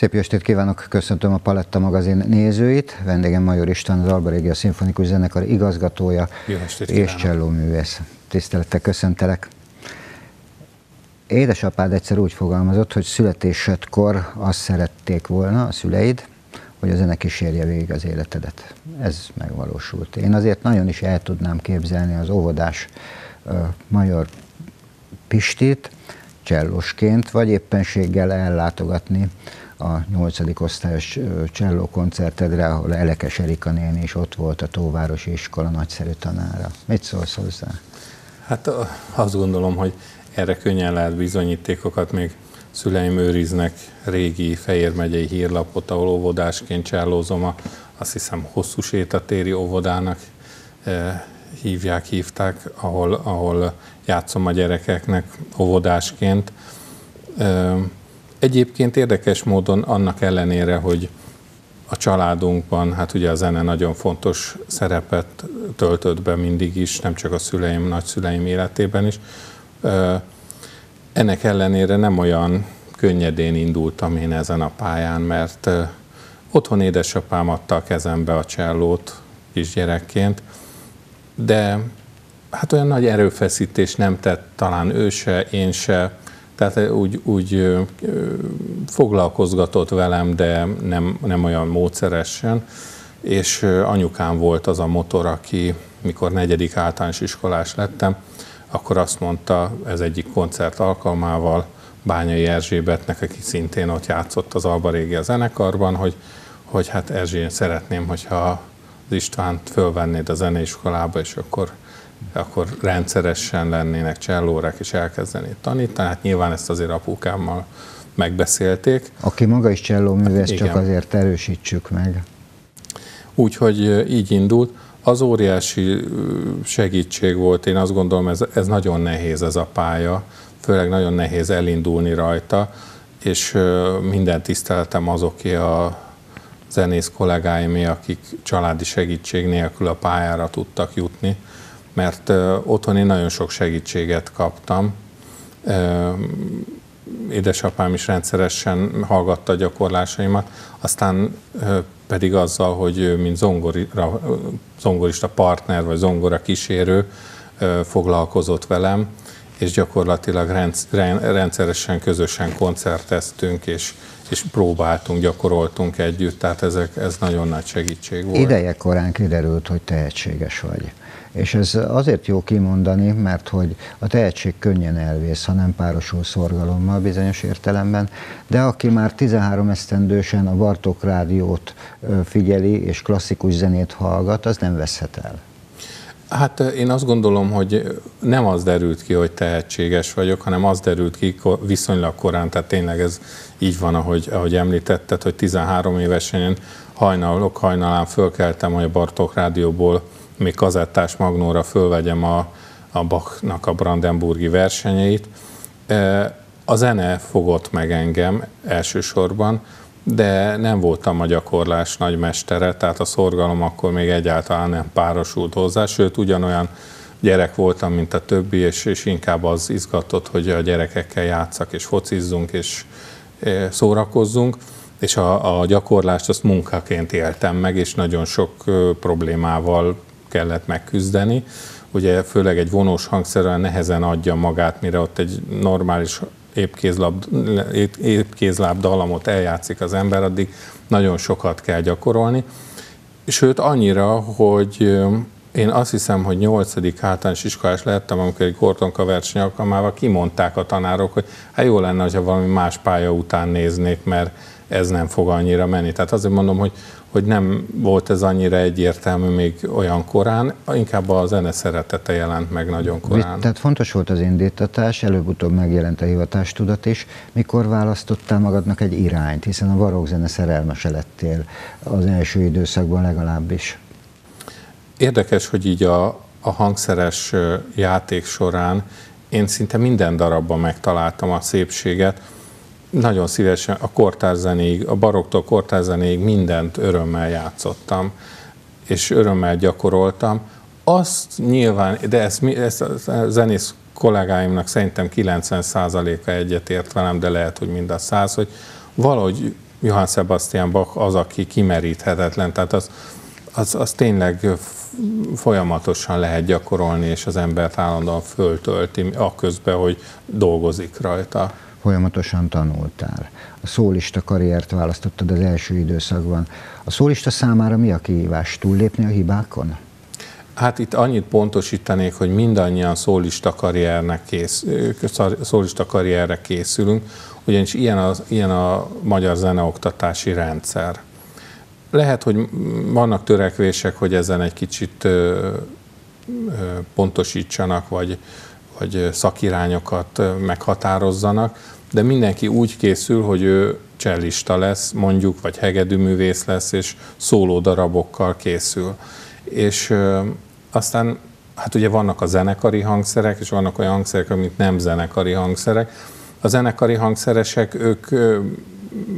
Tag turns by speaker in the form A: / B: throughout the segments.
A: Szép estét kívánok, köszöntöm a Paletta magazin nézőit. Vendégem Major István, az Alba Régia Szimfonikus Zenekar igazgatója és csellóművész. Tisztelettel köszöntelek. Édesapád egyszer úgy fogalmazott, hogy születésedkor azt szerették volna a szüleid, hogy a zene kísérje végig az életedet. Ez megvalósult. Én azért nagyon is el tudnám képzelni az óvodás uh, Major Pistit, csellosként, vagy éppenséggel ellátogatni a nyolcadik osztályos cselló koncertedre, ahol Elekes Erika néni is ott volt, a Tóvárosi Iskola nagyszerű tanára. Mit szólsz hozzá?
B: Hát azt gondolom, hogy erre könnyen lehet bizonyítékokat, még szüleim őriznek régi Fejér megyei hírlapot, ahol óvodásként csellózom, a, azt hiszem hosszú sétatéri óvodának e, hívják, hívták, ahol, ahol játszom a gyerekeknek óvodásként. E, Egyébként érdekes módon annak ellenére, hogy a családunkban, hát ugye a zene nagyon fontos szerepet töltött be mindig is, nem csak a szüleim, nagyszüleim életében is. Ennek ellenére nem olyan könnyedén indultam én ezen a pályán, mert otthon édesapám adta a kezembe a csellót kisgyerekként, de hát olyan nagy erőfeszítés nem tett talán ő se, én se, tehát úgy, úgy foglalkozgatott velem, de nem, nem olyan módszeresen, és anyukám volt az a motor, aki mikor negyedik általános iskolás lettem, akkor azt mondta ez egyik koncert alkalmával Bányai Erzsébetnek, aki szintén ott játszott az Alba Régia zenekarban, hogy, hogy hát Erzsé, szeretném, hogyha az Istvánt fölvennéd a zeneiskolába, és akkor akkor rendszeresen lennének csellórák, és elkezdenék tanítani. Hát nyilván ezt azért apukámmal megbeszélték.
A: Aki maga is csellóművész, csak azért erősítsük meg.
B: Úgyhogy így indult. Az óriási segítség volt, én azt gondolom, ez, ez nagyon nehéz ez a pálya, főleg nagyon nehéz elindulni rajta, és minden tiszteletem azoké a zenész kollégáimé, akik családi segítség nélkül a pályára tudtak jutni mert otthon én nagyon sok segítséget kaptam. Édesapám is rendszeresen hallgatta a gyakorlásaimat, aztán pedig azzal, hogy mint zongorira, zongorista partner vagy zongora kísérő foglalkozott velem, és gyakorlatilag rendszeresen közösen koncerteztünk, és, és próbáltunk, gyakoroltunk együtt, tehát ezek, ez nagyon nagy segítség volt.
A: Ideje korán kiderült, hogy tehetséges vagy. És ez azért jó kimondani, mert hogy a tehetség könnyen elvész, ha nem párosul szorgalommal bizonyos értelemben, de aki már 13 esztendősen a Bartók rádiót figyeli és klasszikus zenét hallgat, az nem veszhet el.
B: Hát én azt gondolom, hogy nem az derült ki, hogy tehetséges vagyok, hanem az derült ki viszonylag korán, tehát tényleg ez így van, ahogy, ahogy említetted, hogy 13 évesen hajnalok, hajnalán fölkeltem, hogy a Bartók rádióból még kazettás magnóra fölvegyem a, a Bachnak a Brandenburgi versenyeit. A zene fogott meg engem elsősorban, de nem voltam a gyakorlás nagymestere, tehát a szorgalom akkor még egyáltalán nem párosult hozzá, sőt ugyanolyan gyerek voltam, mint a többi, és, és inkább az izgatott, hogy a gyerekekkel játszak, és focizzunk, és szórakozzunk, és a, a gyakorlást azt munkaként éltem meg, és nagyon sok problémával kellett megküzdeni. Ugye főleg egy vonós hangszerűen nehezen adja magát, mire ott egy normális épkézláb, épkézláb dalamot eljátszik az ember, addig nagyon sokat kell gyakorolni. Sőt, annyira, hogy én azt hiszem, hogy nyolcadik általános iskolás lettem, amikor egy kortonka verseny alkalmával kimondták a tanárok, hogy hát jó lenne, ha valami más pálya után néznék, mert ez nem fog annyira menni. Tehát azért mondom, hogy, hogy nem volt ez annyira egyértelmű még olyan korán, inkább a zene szeretete jelent meg nagyon korán.
A: Tehát fontos volt az indítatás, előbb-utóbb megjelent a hivatástudat is. Mikor választottál magadnak egy irányt, hiszen a barokkzene szerelmese lettél az első időszakban legalábbis?
B: Érdekes, hogy így a, a hangszeres játék során én szinte minden darabban megtaláltam a szépséget, nagyon szívesen a kortárzenéig, a baroktól kortárzenéig mindent örömmel játszottam, és örömmel gyakoroltam. Azt nyilván, de ezt, ezt a zenész kollégáimnak szerintem 90%-a egyetért velem, de lehet, hogy mind a száz, hogy valahogy Johann Sebastian Bach az, aki kimeríthetetlen, tehát az, az, az tényleg folyamatosan lehet gyakorolni, és az embert állandóan föltölti, akközben, hogy dolgozik rajta.
A: Folyamatosan tanultál. A szólista karriert választottad az első időszakban. A szólista számára mi a kihívás? Túllépni a hibákon?
B: Hát itt annyit pontosítanék, hogy mindannyian szólista, karriernek kész, szólista karrierre készülünk, ugyanis ilyen a, ilyen a magyar zeneoktatási rendszer. Lehet, hogy vannak törekvések, hogy ezen egy kicsit pontosítsanak, vagy, vagy szakirányokat meghatározzanak, de mindenki úgy készül, hogy ő csellista lesz, mondjuk, vagy hegedűművész lesz, és szóló darabokkal készül. És aztán hát ugye vannak a zenekari hangszerek, és vannak olyan hangszerek, amik nem zenekari hangszerek. A zenekari hangszeresek, ők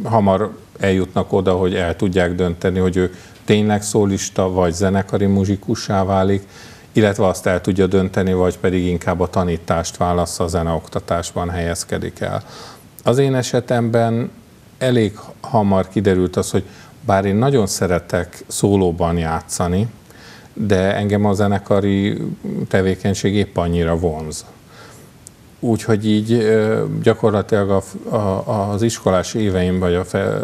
B: hamar eljutnak oda, hogy el tudják dönteni, hogy ő tényleg szólista vagy zenekari muzsikussá válik, illetve azt el tudja dönteni, vagy pedig inkább a tanítást válasz a zeneoktatásban helyezkedik el. Az én esetemben elég hamar kiderült az, hogy bár én nagyon szeretek szólóban játszani, de engem a zenekari tevékenység épp annyira vonz. Úgyhogy így gyakorlatilag a, a, az iskolás éveim, vagy a fe,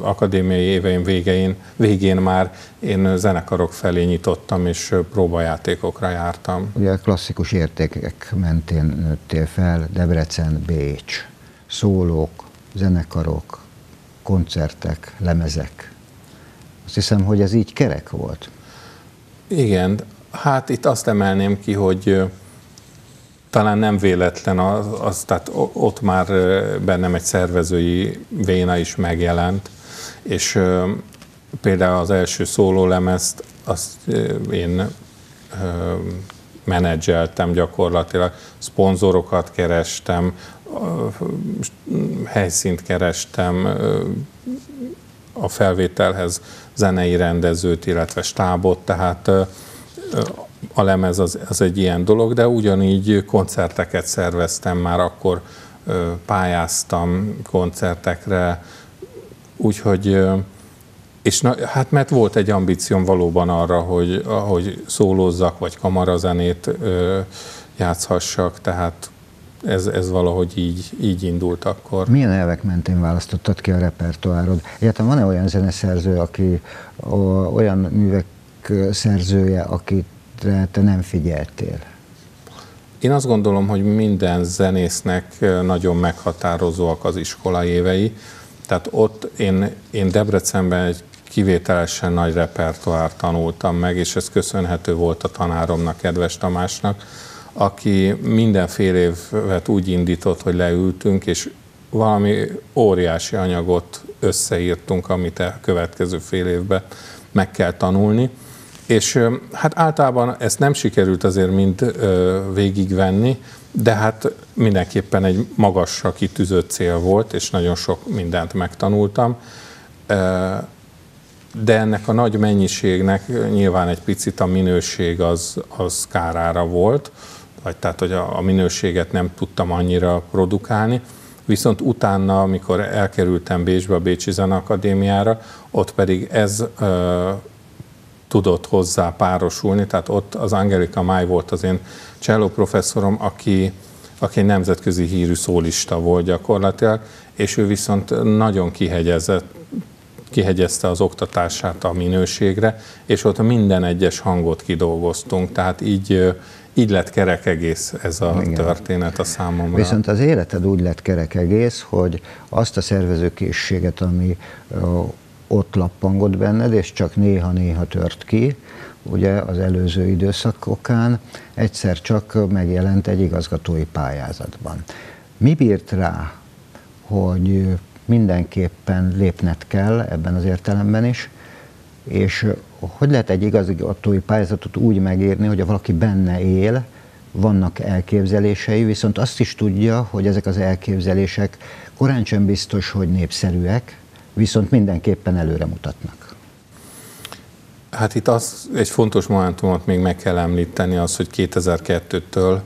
B: akadémiai éveim végein, végén már én zenekarok felé nyitottam, és próbajátékokra jártam.
A: Ugye klasszikus értékek mentén nőttél fel, Debrecen, Bécs, szólók, zenekarok, koncertek, lemezek. Azt hiszem, hogy ez így kerek volt.
B: Igen, hát itt azt emelném ki, hogy talán nem véletlen az, az tehát ott már bennem egy szervezői véna is megjelent, és például az első szólólemezt azt én menedzseltem gyakorlatilag, szponzorokat kerestem, helyszínt kerestem, a felvételhez zenei rendezőt, illetve stábot, tehát a lemez az, az egy ilyen dolog, de ugyanígy koncerteket szerveztem már akkor, pályáztam koncertekre, úgyhogy és na, hát mert volt egy ambícióm valóban arra, hogy, hogy szólózzak, vagy kamarazenét ö, játszhassak, tehát ez, ez valahogy így, így indult akkor.
A: Milyen elvek mentén választottad ki a repertoárod? Egyáltalán van-e olyan zeneszerző, aki olyan művek szerzője, akit te nem figyeltél?
B: Én azt gondolom, hogy minden zenésznek nagyon meghatározóak az iskolai évei. Tehát ott én, én Debrecenben egy kivételesen nagy repertoár tanultam meg, és ez köszönhető volt a tanáromnak, kedves Tamásnak, aki minden fél évet úgy indított, hogy leültünk, és valami óriási anyagot összeírtunk, amit a következő fél évben meg kell tanulni. És hát általában ezt nem sikerült azért mind végigvenni, de hát mindenképpen egy magasra kitűzött cél volt, és nagyon sok mindent megtanultam. De ennek a nagy mennyiségnek nyilván egy picit a minőség az, az kárára volt, vagy tehát, hogy a, a minőséget nem tudtam annyira produkálni. Viszont utána, amikor elkerültem Bécsbe, a Bécsi Zeneakadémiára, ott pedig ez tudott hozzá párosulni, tehát ott az Angelika Máj volt az én cello professzorom, aki, aki nemzetközi hírű szólista volt gyakorlatilag, és ő viszont nagyon kihegyezett, kihegyezte az oktatását a minőségre, és ott minden egyes hangot kidolgoztunk, tehát így, így lett kerek egész ez a Igen. történet a számomra.
A: Viszont az életed úgy lett kerek egész, hogy azt a szervezőkészséget, ami ott lappangott benned, és csak néha-néha tört ki, ugye az előző időszakokán egyszer csak megjelent egy igazgatói pályázatban. Mi bírt rá, hogy mindenképpen lépned kell ebben az értelemben is, és hogy lehet egy igazgatói pályázatot úgy megírni, hogy valaki benne él, vannak elképzelései, viszont azt is tudja, hogy ezek az elképzelések korán sem biztos, hogy népszerűek, viszont mindenképpen előre mutatnak.
B: Hát itt az egy fontos momentumot még meg kell említeni, az, hogy 2002-től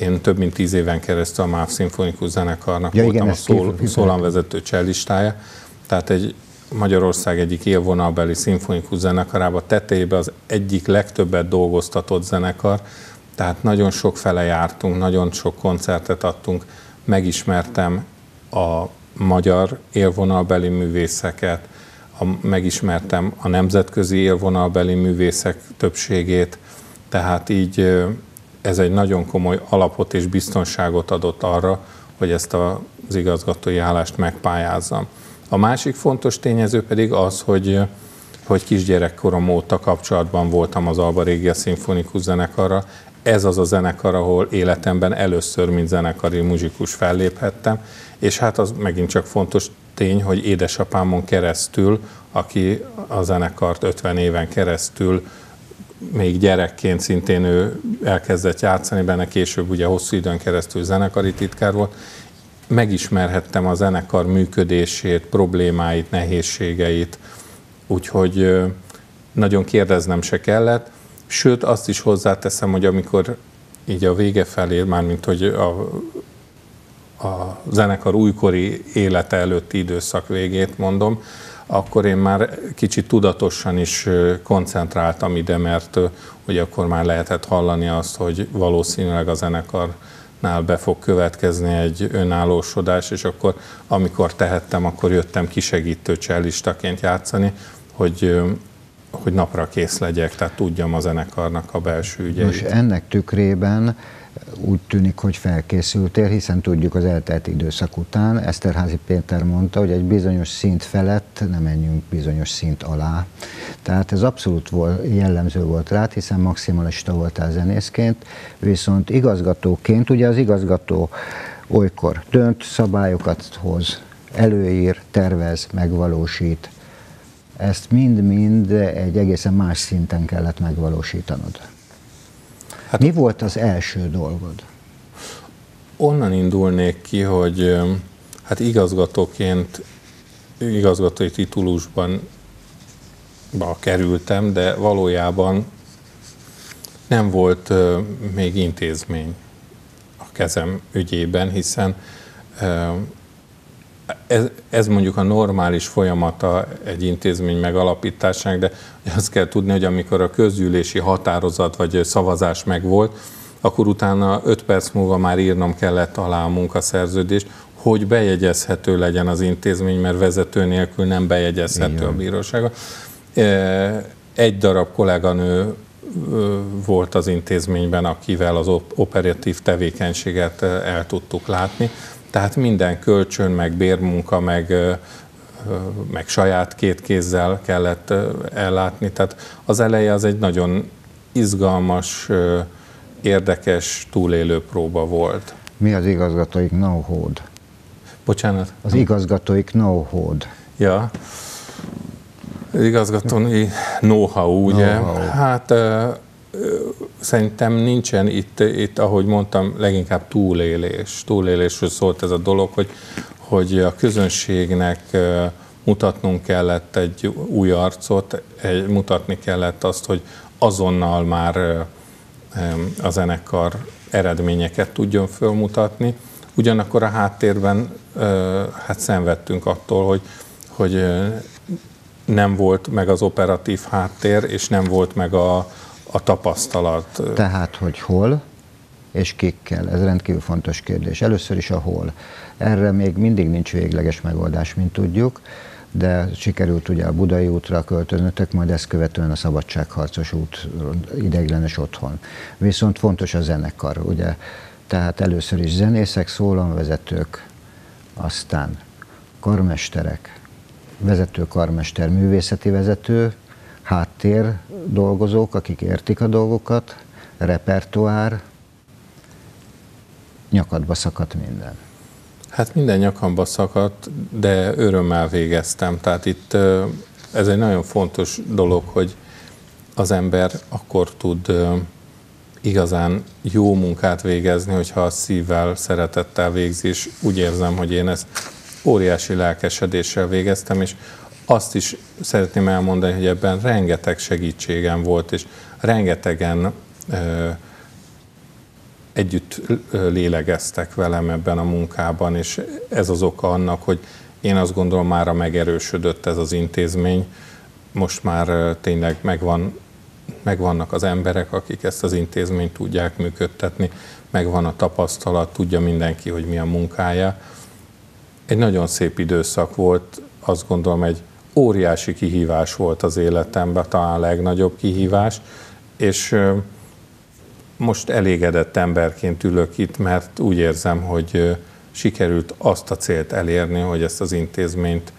B: én több mint tíz éven keresztül a MÁV Szimfonikus Zenekarnak ja, voltam igen, a szól, szólamvezető csellistája, tehát egy Magyarország egyik élvonalbeli szimfonikus zenekarába tetejébe az egyik legtöbbet dolgoztatott zenekar, tehát nagyon sok fele jártunk, nagyon sok koncertet adtunk, megismertem a magyar élvonalbeli művészeket, a, megismertem a nemzetközi élvonalbeli művészek többségét, tehát így ez egy nagyon komoly alapot és biztonságot adott arra, hogy ezt az igazgatói állást megpályázzam. A másik fontos tényező pedig az, hogy, hogy kisgyerekkorom óta kapcsolatban voltam az Alba Régia Szimfonikus zenekarra. Ez az a zenekar, ahol életemben először, mint zenekari muzsikus felléphettem, és hát az megint csak fontos tény, hogy édesapámon keresztül, aki a zenekart 50 éven keresztül még gyerekként szintén ő elkezdett játszani benne, később ugye hosszú időn keresztül zenekari titkár volt, megismerhettem a zenekar működését, problémáit, nehézségeit, úgyhogy nagyon kérdeznem se kellett. Sőt, azt is hozzáteszem, hogy amikor így a vége felé, mármint hogy a, a zenekar újkori élete előtti időszak végét mondom, akkor én már kicsit tudatosan is koncentráltam ide, mert hogy akkor már lehetett hallani azt, hogy valószínűleg a zenekar nál be fog következni egy önállósodás, és akkor amikor tehettem, akkor jöttem kisegítő csellistaként játszani, hogy hogy napra kész legyek, tehát tudjam a zenekarnak a belső ügyeit.
A: Most ennek tükrében úgy tűnik, hogy felkészültél, hiszen tudjuk az eltelt időszak után, Eszterházi Péter mondta, hogy egy bizonyos szint felett nem menjünk bizonyos szint alá. Tehát ez abszolút volt, jellemző volt rá, hiszen maximalista voltál zenészként, viszont igazgatóként, ugye az igazgató olykor dönt, szabályokat hoz, előír, tervez, megvalósít. Ezt mind-mind egy egészen más szinten kellett megvalósítanod. Hát, Mi volt az első dolgod?
B: Onnan indulnék ki, hogy hát igazgatóként, igazgatói titulusban kerültem, de valójában nem volt még intézmény a kezem ügyében, hiszen ez, ez mondjuk a normális folyamata egy intézmény megalapításának, de azt kell tudni, hogy amikor a közgyűlési határozat vagy szavazás megvolt, akkor utána 5 perc múlva már írnom kellett alá a munkaszerződést, hogy bejegyezhető legyen az intézmény, mert vezető nélkül nem bejegyezhető Igen. a bírósága. E, egy darab kolléganő volt az intézményben, akivel az operatív tevékenységet el tudtuk látni. Tehát minden kölcsön, meg bérmunka, meg, meg saját két kézzel kellett ellátni. Tehát az eleje az egy nagyon izgalmas, érdekes túlélő próba volt.
A: Mi az igazgatóik know-how-d?
B: Bocsánat?
A: Az igazgatóik know-how-d.
B: Ja. Az igazgatói know-how, ugye? Know-how. Hát szerintem nincsen itt, itt, ahogy mondtam, leginkább túlélés. Túlélésről szólt ez a dolog, hogy, hogy a közönségnek mutatnunk kellett egy új arcot, egy, mutatni kellett azt, hogy azonnal már a zenekar eredményeket tudjon fölmutatni. Ugyanakkor a háttérben hát szenvedtünk attól, hogy, hogy nem volt meg az operatív háttér, és nem volt meg a, a tapasztalat.
A: Tehát, hogy hol és kikkel, ez rendkívül fontos kérdés. Először is a hol. Erre még mindig nincs végleges megoldás, mint tudjuk, de sikerült ugye a Budai útra költöznötök, majd ezt követően a Szabadságharcos út ideiglenes otthon. Viszont fontos a zenekar, ugye, tehát először is zenészek, szólamvezetők, aztán karmesterek, vezető karmester, művészeti vezető, háttér dolgozók, akik értik a dolgokat, repertoár, nyakadba szakadt minden.
B: Hát minden nyakamba szakadt, de örömmel végeztem. Tehát itt ez egy nagyon fontos dolog, hogy az ember akkor tud igazán jó munkát végezni, hogyha a szívvel, szeretettel végzi, és úgy érzem, hogy én ezt óriási lelkesedéssel végeztem, és azt is szeretném elmondani, hogy ebben rengeteg segítségem volt, és rengetegen ö, együtt lélegeztek velem ebben a munkában, és ez az oka annak, hogy én azt gondolom már megerősödött ez az intézmény. Most már tényleg megvan, megvannak az emberek, akik ezt az intézményt tudják működtetni, megvan a tapasztalat, tudja mindenki, hogy mi a munkája. Egy nagyon szép időszak volt, azt gondolom egy óriási kihívás volt az életemben, talán a legnagyobb kihívás, és most elégedett emberként ülök itt, mert úgy érzem, hogy sikerült azt a célt elérni, hogy ezt az intézményt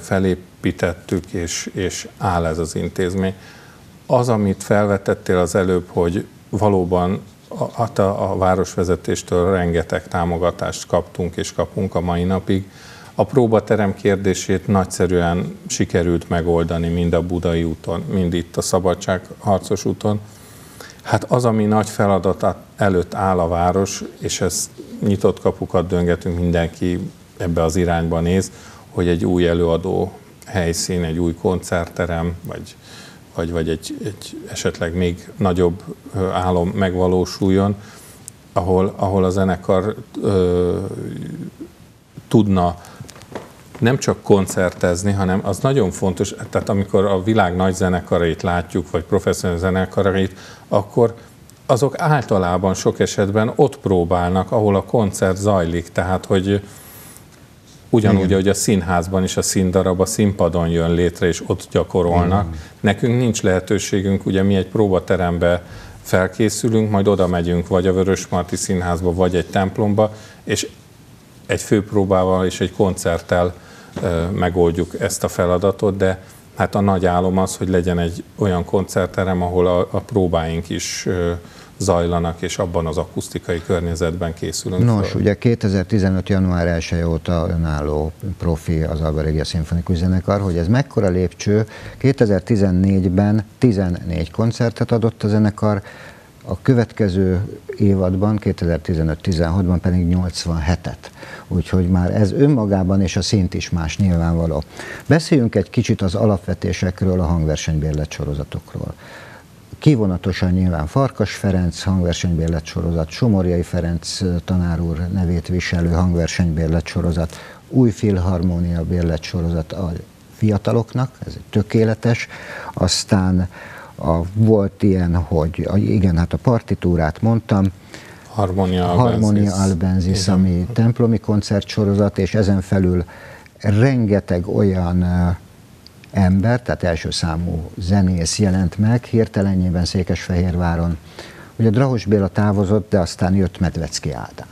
B: felépítettük, és, és áll ez az intézmény. Az, amit felvetettél az előbb, hogy valóban a, a, a városvezetéstől rengeteg támogatást kaptunk és kapunk a mai napig. A próbaterem kérdését nagyszerűen sikerült megoldani mind a Budai úton, mind itt a Szabadságharcos úton. Hát az, ami nagy feladat előtt áll a város, és ez nyitott kapukat döngetünk, mindenki ebbe az irányba néz, hogy egy új előadó helyszín, egy új koncertterem, vagy, vagy, vagy egy, egy esetleg még nagyobb álom megvalósuljon, ahol, ahol a zenekar ö, tudna nem csak koncertezni, hanem az nagyon fontos, tehát amikor a világ nagy zenekarait látjuk, vagy professzionális zenekarait, akkor azok általában sok esetben ott próbálnak, ahol a koncert zajlik, tehát hogy ugyanúgy, Igen. hogy a színházban is a színdarab a színpadon jön létre, és ott gyakorolnak. Igen. Nekünk nincs lehetőségünk, ugye mi egy próbaterembe felkészülünk, majd oda megyünk, vagy a Vörösmarty Színházba, vagy egy templomba, és egy főpróbával és egy koncerttel megoldjuk ezt a feladatot, de hát a nagy álom az, hogy legyen egy olyan koncertterem, ahol a, a próbáink is zajlanak, és abban az akusztikai környezetben készülünk.
A: Nos, fel. ugye 2015. január 1 óta önálló profi az Alba Regia Szimfonikus Zenekar, hogy ez mekkora lépcső. 2014-ben 14 koncertet adott a zenekar, a következő évadban, 2015-16-ban pedig 87-et. Úgyhogy már ez önmagában és a szint is más nyilvánvaló. Beszéljünk egy kicsit az alapvetésekről, a hangversenybérlet sorozatokról. Kivonatosan nyilván Farkas Ferenc hangversenybérlet sorozat, Somorjai Ferenc tanár úr nevét viselő hangversenybérlet sorozat, új filharmónia bérlet sorozat a fiataloknak, ez tökéletes, aztán a, volt ilyen, hogy a, igen, hát a partitúrát mondtam,
B: Harmonia
A: Harmonia Albenzis, ami templomi koncertsorozat, és ezen felül rengeteg olyan ember, tehát első számú zenész jelent meg, hirtelenjében Székesfehérváron. Ugye Drahos Béla távozott, de aztán jött Medvecki Ádám.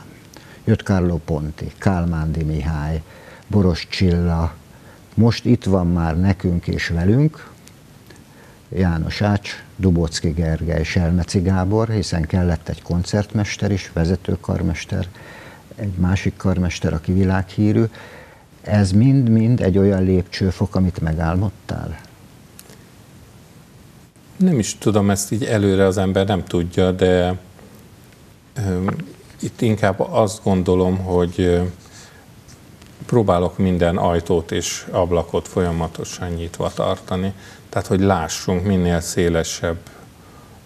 A: Jött Carlo Ponti, Kálmándi Mihály, Boros Csilla. Most itt van már nekünk és velünk János Ács, Dubocki Gergely, Selmeci Gábor, hiszen kellett egy koncertmester is, vezetőkarmester, egy másik karmester, aki világhírű, ez mind-mind egy olyan lépcsőfok, amit megálmodtál?
B: Nem is tudom, ezt így előre az ember nem tudja, de itt inkább azt gondolom, hogy próbálok minden ajtót és ablakot folyamatosan nyitva tartani, tehát hogy lássunk minél szélesebb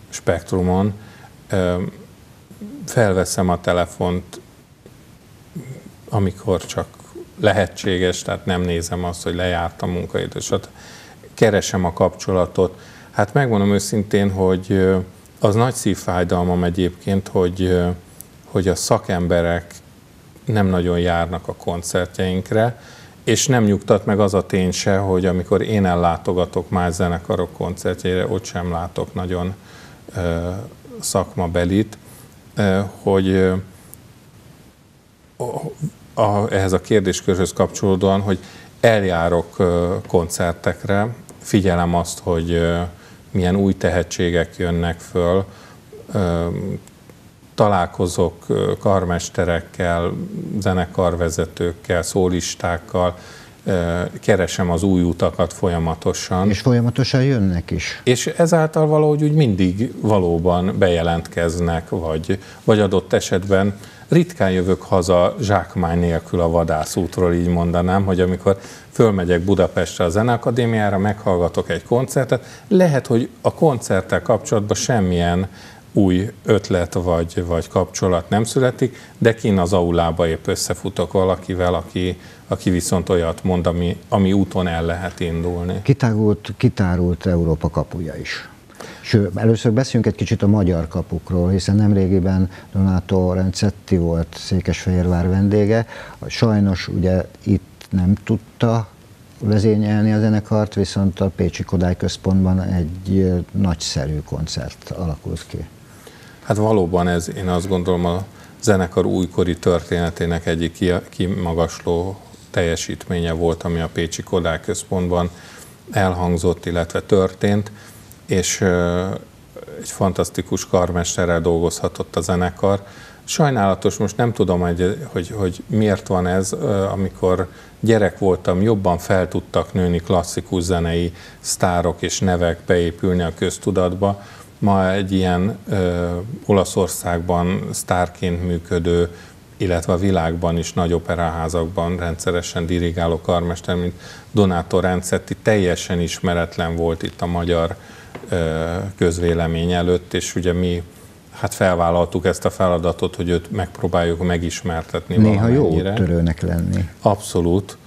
B: spektrumon. Felveszem a telefont, amikor csak lehetséges, tehát nem nézem azt, hogy lejárt a munkaidő, keresem a kapcsolatot. Hát megmondom őszintén, hogy az nagy szívfájdalmam egyébként, hogy, hogy a szakemberek nem nagyon járnak a koncertjeinkre, és nem nyugtat meg az a tény se, hogy amikor én ellátogatok más zenekarok koncertjeire, ott sem látok nagyon szakmabelit, hogy a, ehhez a kérdéskörhöz kapcsolódóan, hogy eljárok koncertekre, figyelem azt, hogy milyen új tehetségek jönnek föl, találkozok karmesterekkel, zenekarvezetőkkel, szólistákkal, keresem az új utakat folyamatosan.
A: És folyamatosan jönnek is.
B: És ezáltal valahogy úgy mindig valóban bejelentkeznek, vagy, vagy adott esetben ritkán jövök haza zsákmány nélkül a vadászútról, így mondanám, hogy amikor fölmegyek Budapestre a Zeneakadémiára, meghallgatok egy koncertet, lehet, hogy a koncerttel kapcsolatban semmilyen új ötlet vagy, vagy kapcsolat nem születik, de kín az aulába épp összefutok valakivel, aki, aki viszont olyat mond, ami, ami úton el lehet indulni.
A: Kitárult, kitárult Európa kapuja is. Sőt, először beszéljünk egy kicsit a magyar kapukról, hiszen nemrégiben Donato Rencetti volt Székesfehérvár vendége. Sajnos ugye itt nem tudta vezényelni a zenekart, viszont a Pécsi Kodály Központban egy nagyszerű koncert alakult ki.
B: Hát valóban ez, én azt gondolom, a zenekar újkori történetének egyik kimagasló teljesítménye volt, ami a Pécsi Kodály Központban elhangzott, illetve történt, és egy fantasztikus karmesterrel dolgozhatott a zenekar. Sajnálatos, most nem tudom, hogy, hogy, hogy miért van ez, amikor gyerek voltam, jobban fel tudtak nőni klasszikus zenei sztárok és nevek beépülni a köztudatba. Ma egy ilyen ö, Olaszországban sztárként működő, illetve a világban is nagy operaházakban rendszeresen dirigáló karmester, mint Donato Renzetti, teljesen ismeretlen volt itt a magyar ö, közvélemény előtt, és ugye mi hát felvállaltuk ezt a feladatot, hogy őt megpróbáljuk megismertetni
A: Néha jó törőnek lenni.
B: Abszolút.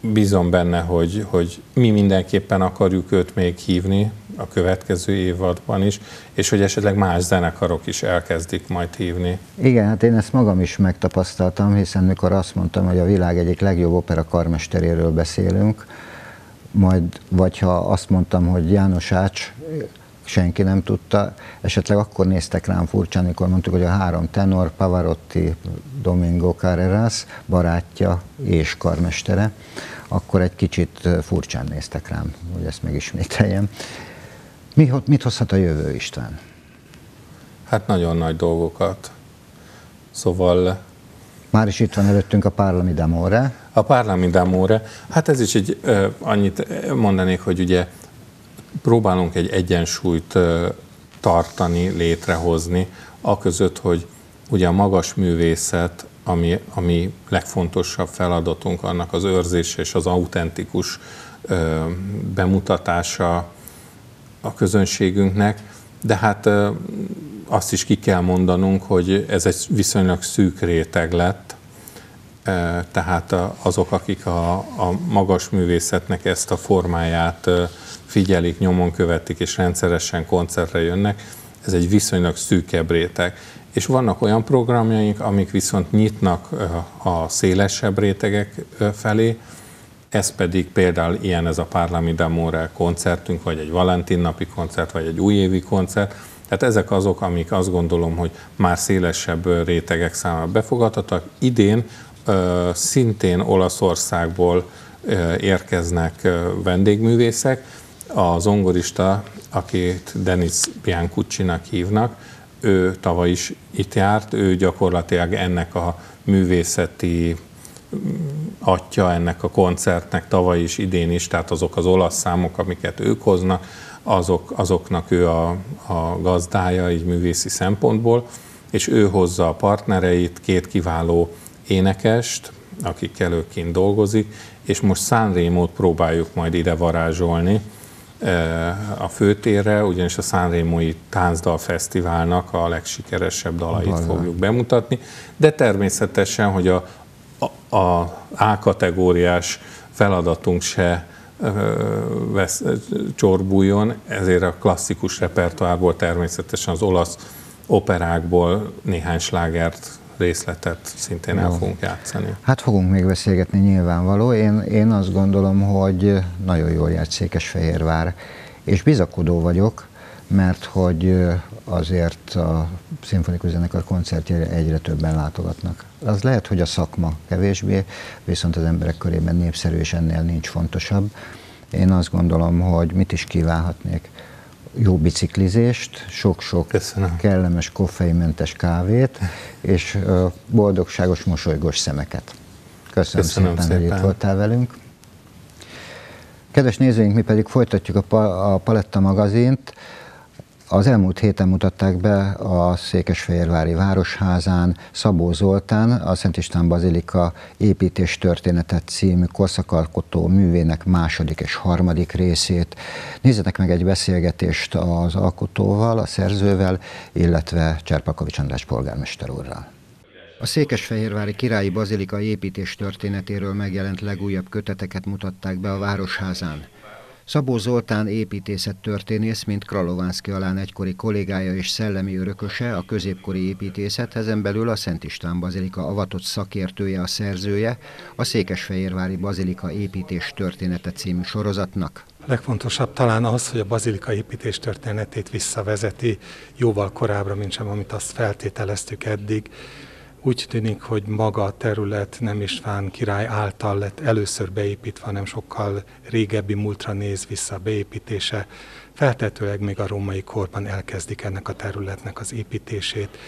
B: Bízom benne, hogy, hogy mi mindenképpen akarjuk őt még hívni a következő évadban is, és hogy esetleg más zenekarok is elkezdik majd hívni.
A: Igen, hát én ezt magam is megtapasztaltam, hiszen mikor azt mondtam, hogy a világ egyik legjobb opera karmesteréről beszélünk, majd, vagy ha azt mondtam, hogy János Ács senki nem tudta. Esetleg akkor néztek rám furcsán, amikor mondtuk, hogy a három tenor, Pavarotti, Domingo Carreras, barátja és karmestere, akkor egy kicsit furcsán néztek rám, hogy ezt megismételjem. Mi, mit hozhat a jövő, István?
B: Hát nagyon nagy dolgokat. Szóval...
A: Már is itt van előttünk a Parlami Damore.
B: A Parlami Damore, hát ez is egy, annyit mondanék, hogy ugye próbálunk egy egyensúlyt tartani, létrehozni, aközött, hogy ugye a magas művészet, ami, ami legfontosabb feladatunk, annak az őrzése és az autentikus bemutatása a közönségünknek, de hát azt is ki kell mondanunk, hogy ez egy viszonylag szűk réteg lett, tehát azok, akik a, a magas művészetnek ezt a formáját figyelik, nyomon követik és rendszeresen koncertre jönnek, ez egy viszonylag szűkebb réteg. És vannak olyan programjaink, amik viszont nyitnak a szélesebb rétegek felé, ez pedig például ilyen ez a Parlami Damore koncertünk, vagy egy Valentin napi koncert, vagy egy újévi koncert. Tehát ezek azok, amik azt gondolom, hogy már szélesebb rétegek számára befogadhatóak. Idén szintén Olaszországból érkeznek vendégművészek, a zongorista, akit Denis Biancucci-nak hívnak, ő tavaly is itt járt, ő gyakorlatilag ennek a művészeti atya ennek a koncertnek tavaly is, idén is, tehát azok az olasz számok, amiket ők hoznak, azok, azoknak ő a, a gazdája, így művészi szempontból, és ő hozza a partnereit, két kiváló énekest, akikkel ő kint dolgozik, és most Sanremo-t próbáljuk majd ide varázsolni, a főtérre, ugyanis a Sanremo-i Táncdal Fesztiválnak a legsikeresebb dalait Balga. fogjuk bemutatni, de természetesen, hogy a, a, a kategóriás feladatunk se vesz, csorbuljon, ezért a klasszikus repertoárból természetesen az olasz operákból néhány slágert részletet szintén Jó. el fogunk játszani.
A: Hát fogunk még beszélgetni nyilvánvaló. Én, én azt gondolom, hogy nagyon jól járt Székesfehérvár, és bizakodó vagyok, mert hogy azért a szimfonikus zenekar koncertjére egyre többen látogatnak. Az lehet, hogy a szakma kevésbé, viszont az emberek körében népszerű, és ennél nincs fontosabb. Én azt gondolom, hogy mit is kívánhatnék jó biciklizést, sok-sok kellemes koffeinmentes kávét, és boldogságos, mosolygós szemeket. Köszönöm, Köszönöm szépen, szépen, hogy itt voltál velünk. Kedves nézőink, mi pedig folytatjuk a, a Paletta magazint. Az elmúlt héten mutatták be a Székesfehérvári Városházán Szabó Zoltán, a Szent István Bazilika építés történetet című korszakalkotó művének második és harmadik részét. Nézzetek meg egy beszélgetést az alkotóval, a szerzővel, illetve Cserpakovics András polgármester úrral. A Székesfehérvári Királyi Bazilika építés történetéről megjelent legújabb köteteket mutatták be a Városházán. Szabó Zoltán építészettörténész, mint Kralovánszki alán egykori kollégája és szellemi örököse, a középkori építészet, ezen belül a Szent István Bazilika avatott szakértője, a szerzője, a Székesfehérvári Bazilika építés története című sorozatnak.
C: Legfontosabb talán az, hogy a bazilika építés történetét visszavezeti jóval korábbra, mint sem, amit azt feltételeztük eddig úgy tűnik, hogy maga a terület nem István király által lett először beépítve, hanem sokkal régebbi múltra néz vissza a beépítése. Feltetőleg még a római korban elkezdik ennek a területnek az építését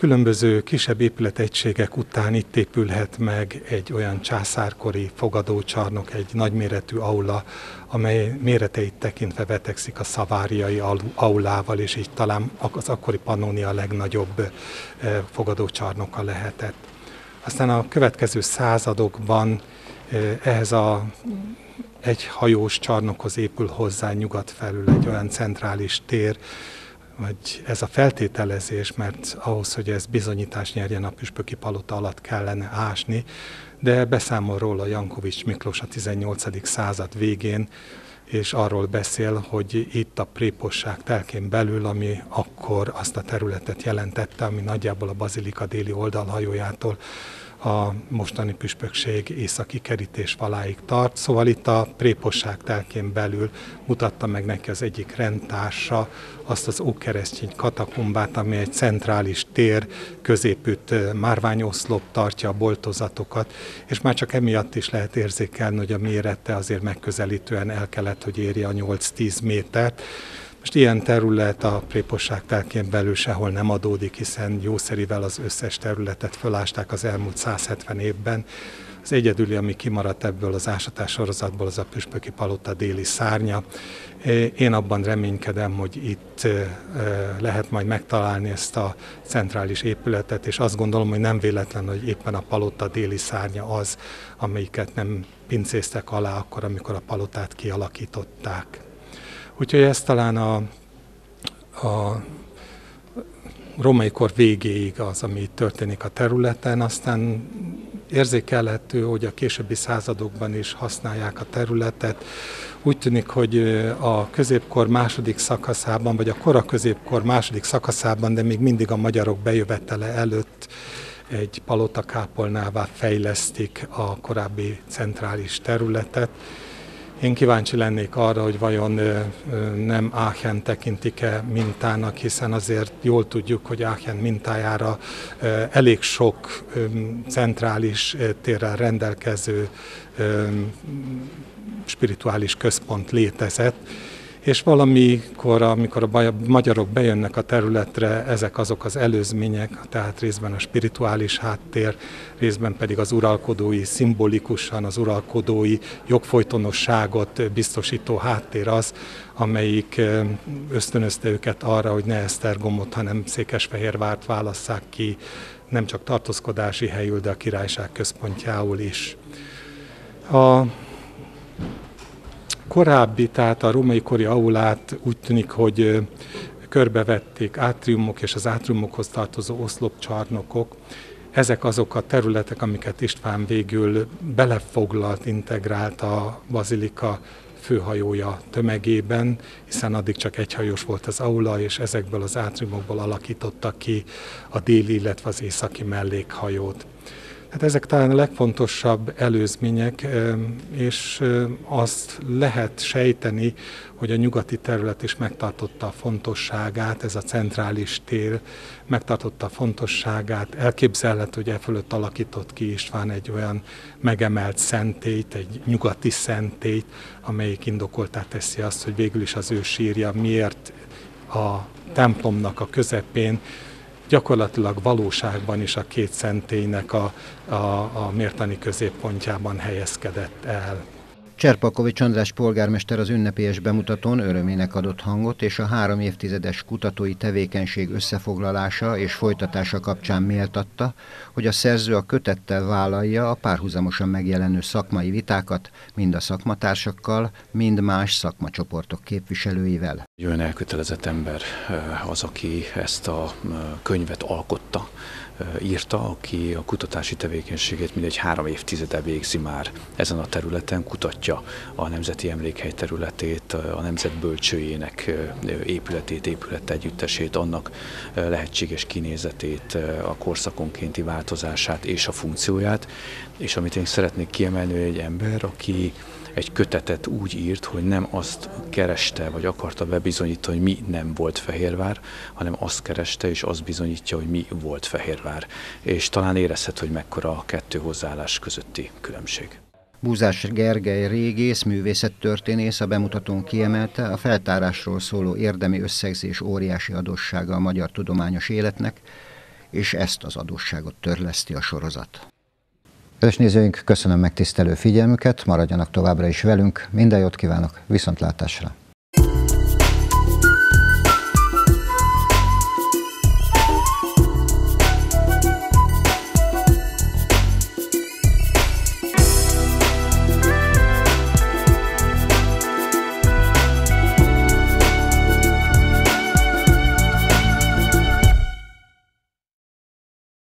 C: különböző kisebb épületegységek után itt épülhet meg egy olyan császárkori fogadócsarnok, egy nagyméretű aula, amely méreteit tekintve vetekszik a szaváriai aulával, és így talán az akkori Pannonia legnagyobb eh, fogadócsarnoka lehetett. Aztán a következő századokban eh, ehhez a egy hajós csarnokhoz épül hozzá nyugat felül egy olyan centrális tér, vagy ez a feltételezés, mert ahhoz, hogy ez bizonyítás nyerjen a püspöki palota alatt kellene ásni, de beszámol róla Jankovics Miklós a 18. század végén, és arról beszél, hogy itt a préposság telkén belül, ami akkor azt a területet jelentette, ami nagyjából a bazilika déli oldalhajójától a mostani püspökség északi kerítés valáig tart. Szóval itt a préposság telkén belül mutatta meg neki az egyik rendtársa azt az ókeresztény katakumbát, ami egy centrális tér, középült márványoszlop tartja a boltozatokat, és már csak emiatt is lehet érzékelni, hogy a mérete azért megközelítően el kellett, hogy érje a 8-10 métert. Most ilyen terület a préposság telkén belül sehol nem adódik, hiszen jószerivel az összes területet fölásták az elmúlt 170 évben. Az egyedüli, ami kimaradt ebből az ásatás sorozatból, az a Püspöki Palota déli szárnya. Én abban reménykedem, hogy itt lehet majd megtalálni ezt a centrális épületet, és azt gondolom, hogy nem véletlen, hogy éppen a palota déli szárnya az, amelyiket nem pincéztek alá akkor, amikor a palotát kialakították. Úgyhogy ez talán a, a római kor végéig az, ami történik a területen, aztán érzékelhető, hogy a későbbi századokban is használják a területet. Úgy tűnik, hogy a középkor második szakaszában, vagy a kora középkor második szakaszában, de még mindig a magyarok bejövetele előtt egy palotakápolnává fejlesztik a korábbi centrális területet, én kíváncsi lennék arra, hogy vajon nem Aachen tekintik-e mintának, hiszen azért jól tudjuk, hogy Aachen mintájára elég sok centrális térrel rendelkező spirituális központ létezett, és valamikor, amikor a magyarok bejönnek a területre, ezek azok az előzmények, tehát részben a spirituális háttér, részben pedig az uralkodói, szimbolikusan az uralkodói jogfolytonosságot biztosító háttér az, amelyik ösztönözte őket arra, hogy ne Esztergomot, hanem Székesfehérvárt válasszák ki, nem csak tartózkodási helyül, de a királyság központjául is. A korábbi, tehát a római kori aulát úgy tűnik, hogy körbevették átriumok és az átriumokhoz tartozó oszlopcsarnokok. Ezek azok a területek, amiket István végül belefoglalt, integrált a bazilika főhajója tömegében, hiszen addig csak egyhajós volt az aula, és ezekből az átriumokból alakította ki a déli, illetve az északi mellékhajót. Hát ezek talán a legfontosabb előzmények, és azt lehet sejteni, hogy a nyugati terület is megtartotta a fontosságát, ez a centrális tér megtartotta a fontosságát. Elképzelhető, hogy e fölött alakított ki István egy olyan megemelt szentét, egy nyugati szentét, amelyik indokoltá teszi azt, hogy végül is az ő sírja miért a templomnak a közepén gyakorlatilag valóságban is a két szentélynek a, a, a mértani középpontjában helyezkedett el.
A: Cserpakovics András polgármester az ünnepélyes bemutatón örömének adott hangot, és a három évtizedes kutatói tevékenység összefoglalása és folytatása kapcsán méltatta, hogy a szerző a kötettel vállalja a párhuzamosan megjelenő szakmai vitákat, mind a szakmatársakkal, mind más szakmacsoportok képviselőivel.
D: Egy olyan elkötelezett ember az, aki ezt a könyvet alkotta, írta, aki a kutatási tevékenységét mindegy három évtizede végzi már ezen a területen, kutatja a Nemzeti Emlékhely területét, a Nemzet Bölcsőjének épületét, épület együttesét, annak lehetséges kinézetét, a korszakonkénti változását és a funkcióját. És amit én szeretnék kiemelni, hogy egy ember, aki egy kötetet úgy írt, hogy nem azt kereste, vagy akarta bebizonyítani, hogy mi nem volt Fehérvár, hanem azt kereste, és azt bizonyítja, hogy mi volt Fehérvár. És talán érezhet, hogy mekkora a kettő hozzáállás közötti különbség.
A: Búzás Gergely régész, művészettörténész a bemutatón kiemelte a feltárásról szóló érdemi összegzés óriási adóssága a magyar tudományos életnek, és ezt az adósságot törleszti a sorozat. Kedves nézőink, köszönöm megtisztelő figyelmüket, maradjanak továbbra is velünk, minden jót kívánok, viszontlátásra!